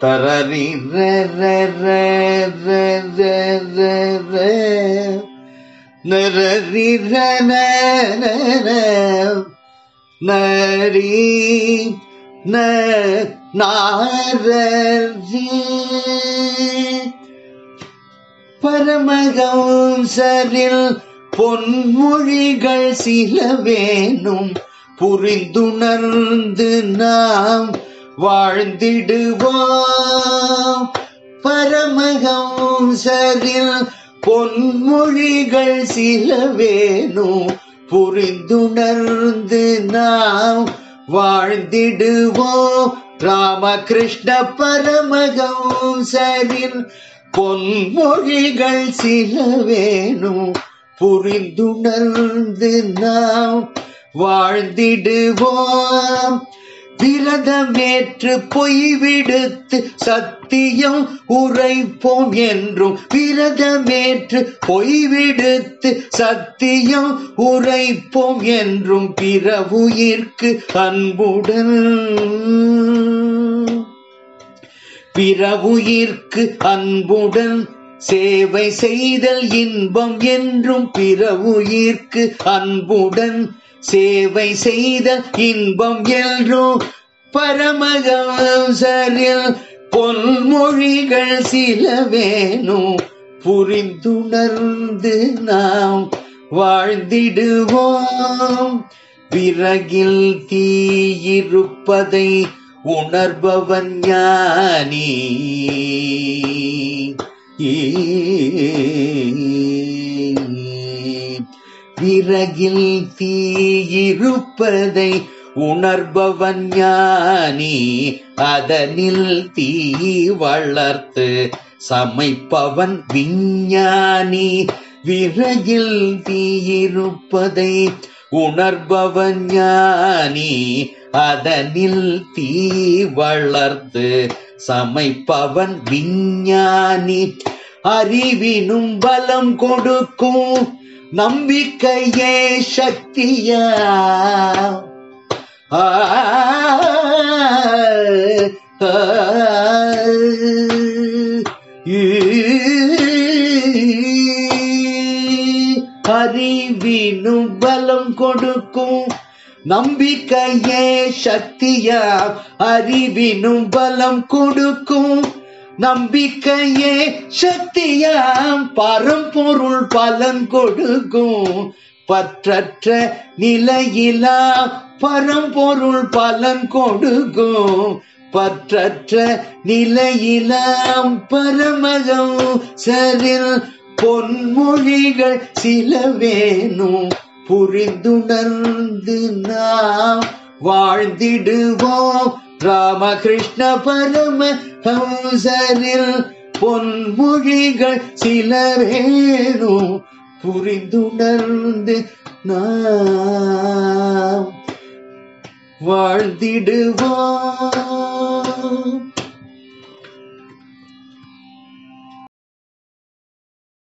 தரரி நரரி நரி நாரரி பரமகம்சரில் பொன்மொழிகள் சில வேணும். புரிந்துணர்ந்து நாம் வாழ்ந்திடுவோம். பரமகம்சரில் பொன்மொழிகள் சில வேணும். புரிந்துணர்ந்து நாம் வாழ்ந்திடுவோம். ராமகிருஷ்ண பரமகம்சரில் பொன்மொழிகள் சில வேணும். புரிந்துணர்ந்து நாம் வாழ்ந்திடுவோம். விரதமேற்று பொய் விடுத்து சத்தியம் உரைப்போம் என்றும். விரதமேற்று பொய் விடுத்து சத்தியம் உரைப்போம் என்றும். பிற உயிர்க்கு அன்புடன் பிறவுயிர்க்கு அன்புடன் சேவை செய்தல் இன்பம் என்றும் பிறவுயிர்க்கு அன்புடன் சேவை செய்தல் இன்பம் என்றும் பரமகம்சரில் பொன்மொழிகள் சில வேணும் புரிந்துணர்ந்து நாம் வாழ்ந்திடுவோம். பிறகில் தீயிருப்பதை உணர்பவன் ஞானி. விறகில் தீயிருப்பதை உணர்பவன் ஞானி. அதனில் தீ வளர்த்து சமைப்பவன் விஞ்ஞானி. விறகில் தீயிருப்பதை உணர்பவன் ஞானி அதனில் தீ வளர்த்து சமைப்பவன் விஞ்ஞானி. அறிவினும் பலம் கொடுக்கும் நம்பிக்கையே சக்தியா. ஆ, ஆ, அறிவினும் பலம் கொடுக்கும். நம்பிக்கையே சக்தியா? அறிவினும் பலம் கொடுக்கும். நம்பிக்கையே சக்தியாம் பரம்பொருள் பலன் கொடுக்கும். பற்றற்ற நிலையிலா? பரம்பொருள் பலன் கொடுக்கும். பற்றற்ற நிலையிலாம் பரமகம் சரில் பொன்மொழிகள் சில வேணும். புரிந்துணர்ந்து நாம் வாழ்ந்திடுவோம். ராமகிருஷ்ண பரம ஹம்சரில் பொன்மொழிகள் சில வேணும். புரிந்துணர்ந்து நாம் வாழ்ந்திடுவோம்.